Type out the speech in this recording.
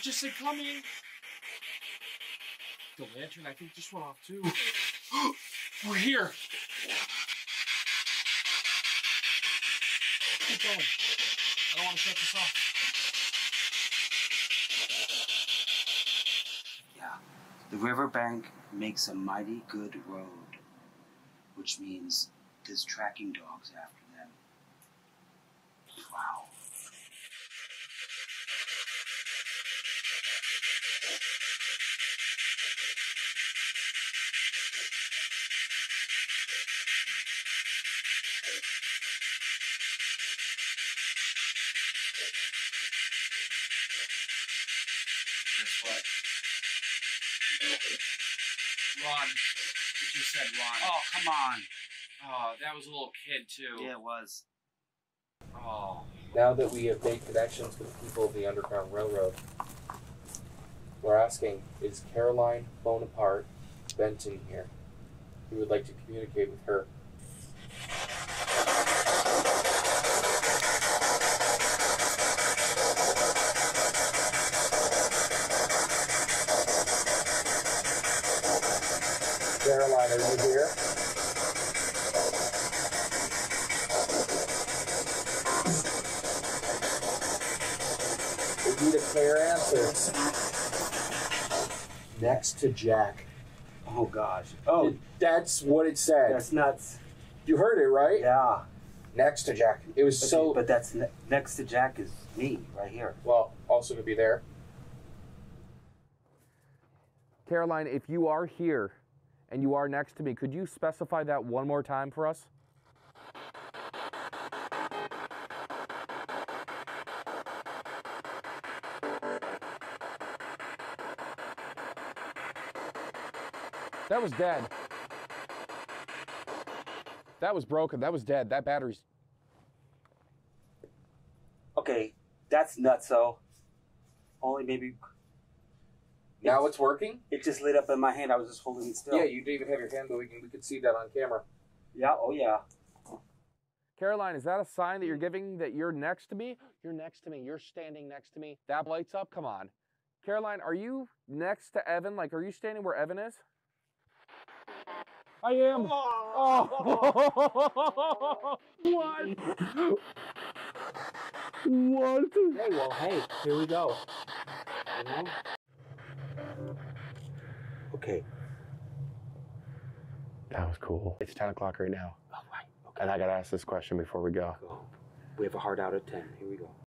Just said coming. The lantern, I think, just went off too. We're here. Keep going. I don't want to shut this off. Yeah. The riverbank makes a mighty good road, which means there's tracking dogs after them. Wow. Guess what? Run. It just said run. Oh, come on. Oh, that was a little kid too. Yeah, it was. Oh. Now that we have made connections with people of the Underground Railroad, we're asking is Caroline Bonaparte Benton here? We would like to communicate with her. Caroline, are you here? We need a clear answer. Next to Jack. Oh gosh. Oh, That's what it said. that's nuts. you heard it, right? Yeah. Next to Jack. It was Okay, so. but that's ne- next to Jack is me right here. well, also to be there. Caroline, if you are here and you are next to me, could you specify that one more time for us? That was dead. That was broken. That was dead. That battery's. Okay, that's nuts. So, only maybe Now it's working? it just lit up in my hand. I was just holding it still. Yeah, you didn't even have your hand moving. We could see that on camera. Yeah. Oh yeah. Caroline, is that a sign that you're giving that you're next to me? You're next to me. You're standing next to me. That lights up? Come on. Caroline, are you next to Evan? Like, are you standing where Evan is? I am. Oh. oh. what? What? Hey, well, hey, here we go. You know? Okay. That was cool. It's 10 o'clock right now. All right. Okay. And I got to ask this question before we go. Go. We have a heart out of ten. Here we go.